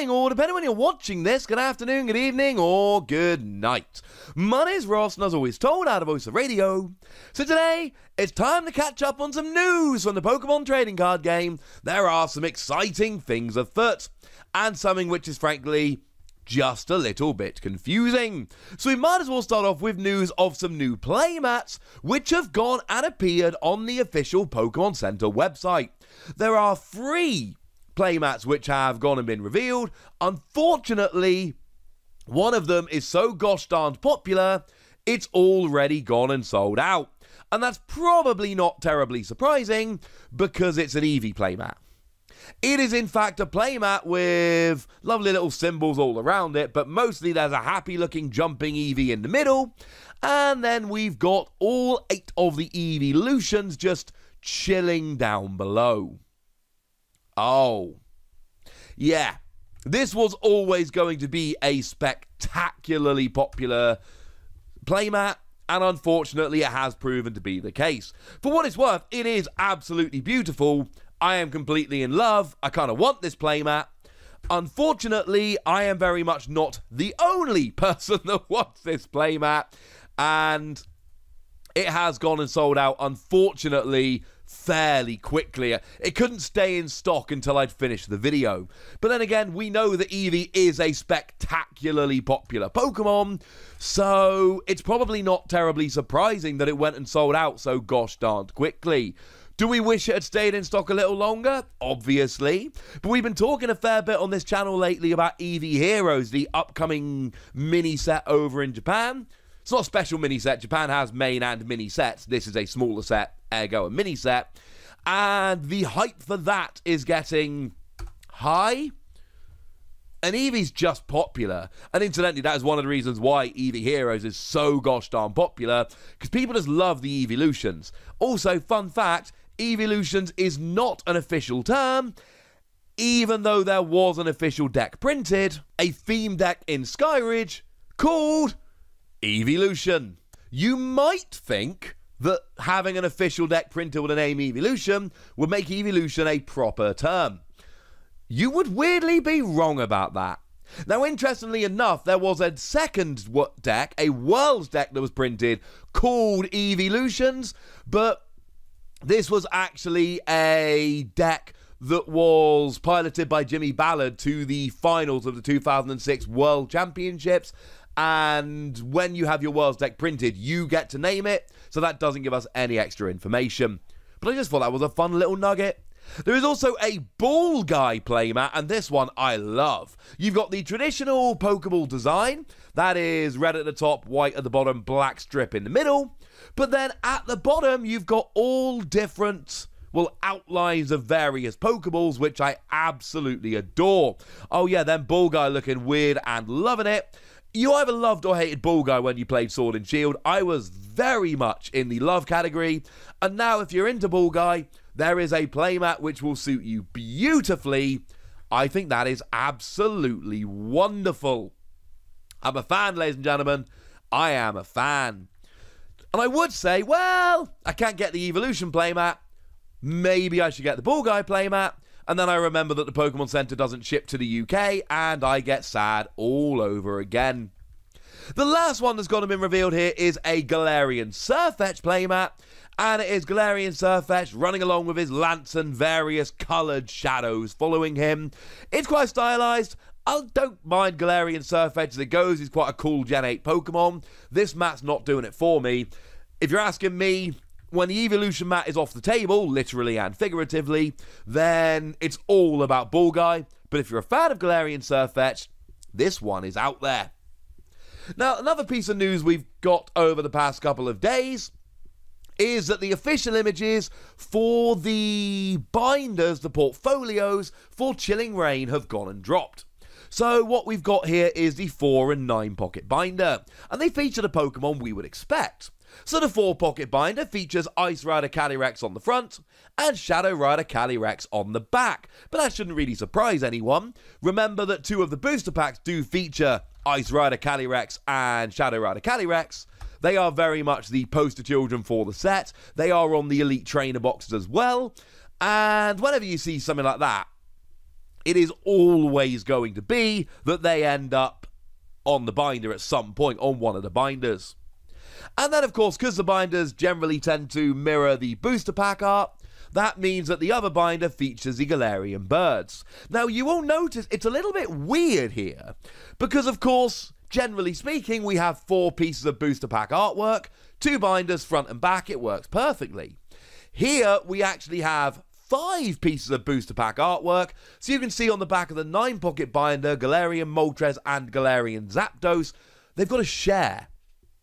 morning, or depending when you're watching this, good afternoon, good evening, or good night. My name's Ross, and as always told, out of Voice of Radio. So today, it's time to catch up on some news from the Pokemon trading card game. There are some exciting things afoot, and something which is frankly just a little bit confusing. So we might as well start off with news of some new playmats which have gone and appeared on the official Pokemon Center website. There are three playmats which have gone and been revealed. Unfortunately, one of them is so gosh darned popular, it's already gone and sold out. And that's probably not terribly surprising because it's an Eevee playmat. It is, in fact, a playmat with lovely little symbols all around it, but mostly there's a happy looking jumping Eevee in the middle. And then we've got all eight of the Eeveelutions just chilling down below. Oh. Yeah. This was always going to be a spectacularly popular playmat, and unfortunately, it has proven to be the case. For what it's worth, it is absolutely beautiful, I am completely in love. I kind of want this playmat. Unfortunately, I am very much not the only person that wants this playmat, and it has gone and sold out, unfortunately, fairly quickly. It couldn't stay in stock until I'd finished the video. But then again, we know that Eevee is a spectacularly popular Pokemon, so it's probably not terribly surprising that it went and sold out so gosh darned quickly. Do we wish it had stayed in stock a little longer? Obviously. But we've been talking a fair bit on this channel lately about Eevee Heroes, the upcoming mini set over in Japan. It's not a special mini set. Japan has main and mini sets. This is a smaller set, ergo a mini set. And the hype for that is getting high. And Eevee's just popular. And incidentally, that is one of the reasons why Eevee Heroes is so gosh darn popular. Because people just love the Eeveelutions. Also, fun fact Eeveelutions is not an official term, even though there was an official deck printed, a theme deck in Skyridge called Eeveelution. You might think that having an official deck printer with the name Eeveelution would make Eeveelution a proper term. You would weirdly be wrong about that. Now, interestingly enough, there was a second deck, a Worlds deck that was printed called Eeveelutions, but this was actually a deck that was piloted by Jimmy Ballard to the finals of the 2006 World Championships. And when you have your Worlds deck printed, you get to name it. So that doesn't give us any extra information. But I just thought that was a fun little nugget. There is also a Ball Guy playmat, and this one I love. You've got the traditional Pokeball design. That is red at the top, white at the bottom, black strip in the middle. But then at the bottom, you've got all different well, outlines of various Pokeballs, which I absolutely adore. Oh, yeah, then Ball Guy looking weird and loving it. You either loved or hated Ball Guy when you played Sword and Shield. I was very much in the love category. And now, if you're into Ball Guy, there is a playmat which will suit you beautifully. I think that is absolutely wonderful. I'm a fan, ladies and gentlemen. I am a fan. And I would say, well, I can't get the Eeveelution playmat. Maybe I should get the Ball Guy playmat. And then I remember that the Pokemon Center doesn't ship to the UK, and I get sad all over again. The last one that's got to been revealed here is a Galarian Sirfetch'd playmat, and it is Galarian Sirfetch'd running along with his lance and various coloured shadows following him. It's quite stylized. I don't mind Galarian Sirfetch'd as it goes. He's quite a cool Gen 8 Pokemon. This mat's not doing it for me. If you're asking me, when the Eeveelution mat is off the table, literally and figuratively, then it's all about Ball Guy. But if you're a fan of Galarian Sirfetch'd, this one is out there. Now, another piece of news we've got over the past couple of days is that the official images for the binders, the portfolios for Chilling Reign have gone and dropped. So what we've got here is the 4 and 9 pocket binder, and they feature the Pokemon we would expect. So the 4 pocket binder features Ice Rider Calyrex on the front and Shadow Rider Calyrex on the back, but that shouldn't really surprise anyone. Remember that two of the booster packs do feature Ice Rider Calyrex and Shadow Rider Calyrex. They are very much the poster children for the set. They are on the Elite Trainer boxes as well. And whenever you see something like that, it is always going to be that they end up on the binder at some point, on one of the binders. And then, of course, because the binders generally tend to mirror the booster pack art, that means that the other binder features the Galarian birds. Now, you will notice it's a little bit weird here, because, of course, generally speaking, we have four pieces of booster pack artwork, two binders front and back, it works perfectly. Here, we actually have five pieces of booster pack artwork. So you can see on the back of the nine pocket binder, Galarian Moltres and Galarian Zapdos, they've got a share.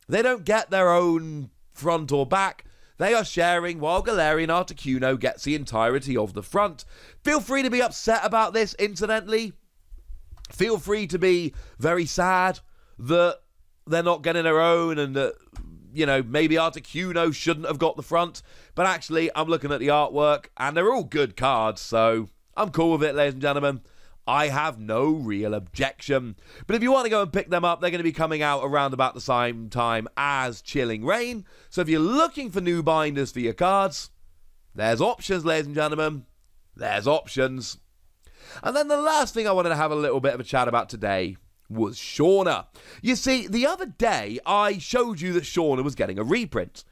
They don't get their own front or back. They are sharing while Galarian Articuno gets the entirety of the front. Feel free to be upset about this, incidentally. Feel free to be very sad that they're not getting their own and that you know, maybe Articuno shouldn't have got the front. But actually, I'm looking at the artwork and they're all good cards, so I'm cool with it, ladies and gentlemen. I have no real objection. But if you want to go and pick them up, they're going to be coming out around about the same time as Chilling Reign. So if you're looking for new binders for your cards, there's options, ladies and gentlemen. There's options. And then the last thing I wanted to have a little bit of a chat about today was Shauna. You see, the other day I showed you that Shauna was getting a reprint.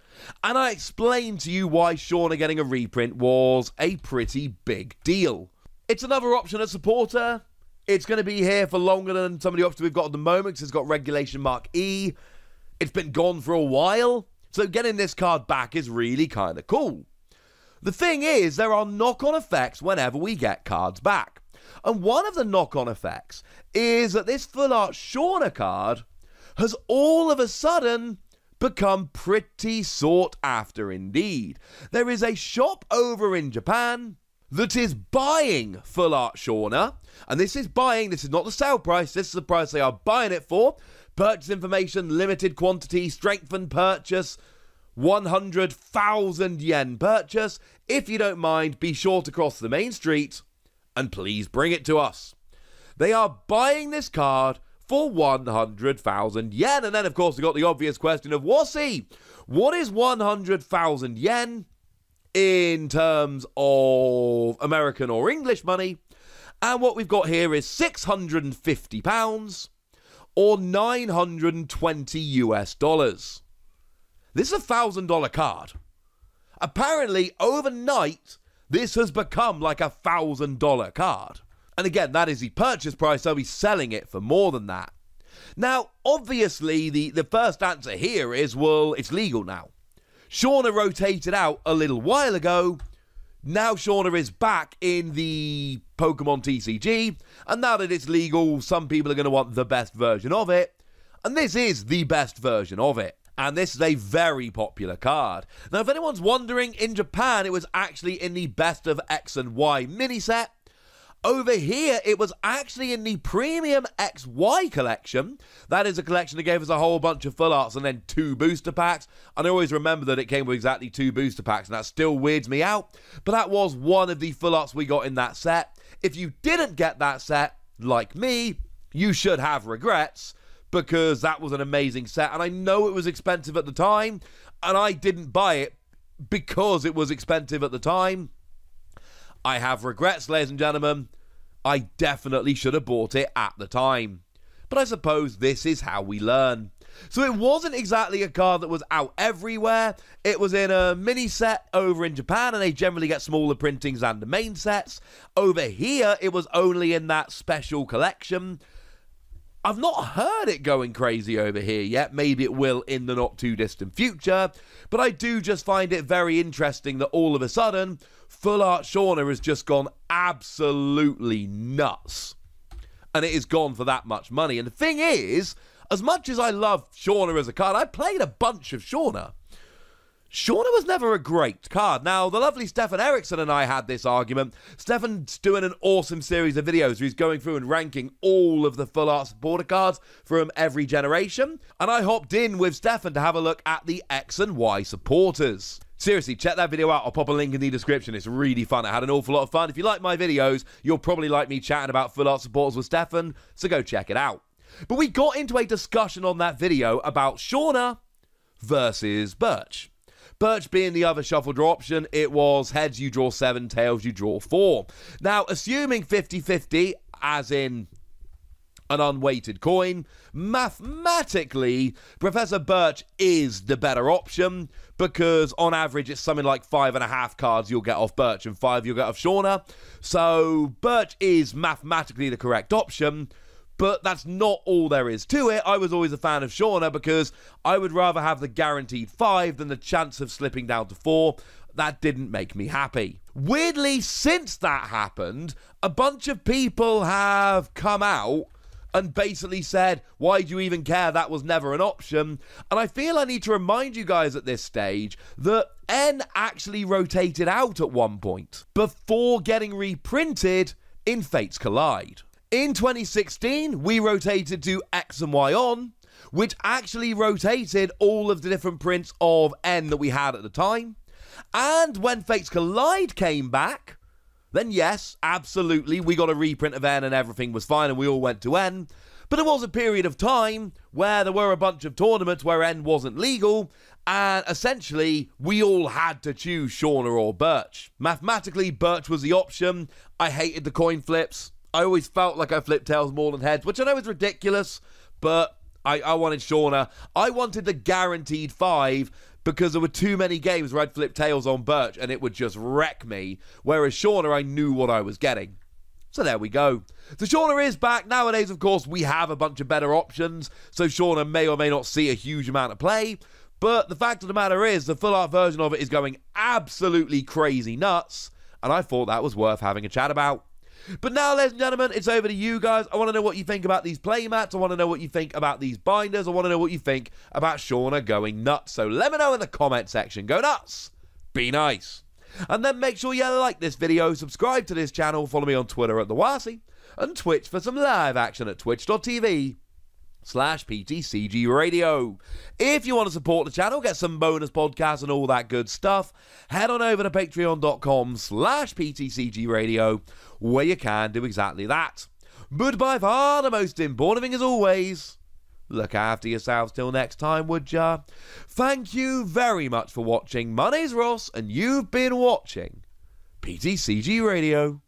And I explained to you why Shauna getting a reprint was a pretty big deal. It's another option at supporter. It's going to be here for longer than some of the options we've got at the moment because it's got regulation mark E. It's been gone for a while. So getting this card back is really kind of cool. The thing is, there are knock on effects whenever we get cards back. And one of the knock on effects is that this full art Shauna card has all of a sudden become pretty sought after indeed. There is a shop over in Japan that is buying full art Shauna, and this is buying, this is not the sale price, this is the price they are buying it for. Purchase information, limited quantity, strengthened purchase, 100,000 yen purchase. If you don't mind, be sure to cross the main street and please bring it to us. They are buying this card for 100,000 yen. And then, of course, we got the obvious question of he? What is 100,000 yen in terms of American or English money? And what we've got here is 650 pounds or 920 US dollars. This is a thousand dollar card. Apparently, overnight, this has become like a thousand dollar card. And again, that is the purchase price, so he's selling it for more than that. Now, obviously, the, the first answer here is well, it's legal now. Shauna rotated out a little while ago. Now Shauna is back in the Pokemon TCG, and now that it's legal, some people are going to want the best version of it. And this is the best version of it and this is a very popular card. Now, if anyone's wondering, in Japan it was actually in the Best of X and Y mini set. Over here, it was actually in the Premium XY collection. That is a collection that gave us a whole bunch of full arts and then two booster packs. And I always remember that it came with exactly two booster packs, and that still weirds me out. But that was one of the full arts we got in that set. If you didn't get that set, like me, you should have regrets because that was an amazing set. And I know it was expensive at the time, and I didn't buy it because it was expensive at the time. I have regrets, ladies and gentlemen. I definitely should have bought it at the time. But I suppose this is how we learn. So it wasn't exactly a card that was out everywhere. It was in a mini set over in Japan, and they generally get smaller printings than the main sets. Over here, it was only in that special collection. I've not heard it going crazy over here yet. Maybe it will in the not too distant future. But I do just find it very interesting that all of a sudden, Full Art Shauna has just gone absolutely nuts. And it is gone for that much money. And the thing is, as much as I love Shauna as a card, I played a bunch of Shauna. Shauna was never a great card. Now, the lovely Stefan Erickson and I had this argument. Stefan's doing an awesome series of videos where he's going through and ranking all of the full art supporter cards from every generation. And I hopped in with Stefan to have a look at the X and Y supporters. Seriously, check that video out. I'll pop a link in the description. It's really fun. I had an awful lot of fun. If you like my videos, you'll probably like me chatting about full art supporters with Stefan, so go check it out. But we got into a discussion on that video about Shauna versus Birch. Birch being the other shuffle draw option, it was heads you draw seven, tails you draw four. Now, assuming 50 50, as in an unweighted coin. Mathematically, Professor Birch is the better option because on average it's something like five and a half cards you'll get off Birch and five you'll get off Shauna. So Birch is mathematically the correct option. But that's not all there is to it. I was always a fan of Shauna because I would rather have the guaranteed five than the chance of slipping down to four. That didn't make me happy. Weirdly, since that happened, a bunch of people have come out and basically said, Why do you even care? That was never an option. And I feel I need to remind you guys at this stage that N actually rotated out at one point before getting reprinted in Fates Collide. In 2016, we rotated to X and Y on, which actually rotated all of the different prints of N that we had at the time. And when Fates Collide came back, then yes, absolutely, we got a reprint of N and everything was fine and we all went to N. But there was a period of time where there were a bunch of tournaments where N wasn't legal, and essentially we all had to choose Shauna or Birch. Mathematically, Birch was the option. I hated the coin flips. I always felt like I flipped tails more than heads, which I know is ridiculous, but I, I wanted Shauna. I wanted the guaranteed five because there were too many games where I'd flip tails on Birch and it would just wreck me. Whereas Shauna, I knew what I was getting. So there we go. So Shauna is back. Nowadays, of course, we have a bunch of better options. So Shauna may or may not see a huge amount of play. But the fact of the matter is, the full art version of it is going absolutely crazy nuts. And I thought that was worth having a chat about. But now, ladies and gentlemen, it's over to you guys. I want to know what you think about these playmats. I want to know what you think about these binders. I want to know what you think about Shauna going nuts. So let me know in the comment section. Go nuts. Be nice. And then make sure you like this video, subscribe to this channel, follow me on Twitter at the Wasi, and Twitch for some live action at twitch.tv slash PTCG Radio. If you want to support the channel, get some bonus podcasts and all that good stuff, head on over to patreon.com slash PTCG Radio, where you can do exactly that. But by far the most important thing as always, look after yourselves till next time, would ya? Thank you very much for watching. My name's Ross, and you've been watching PTCG Radio.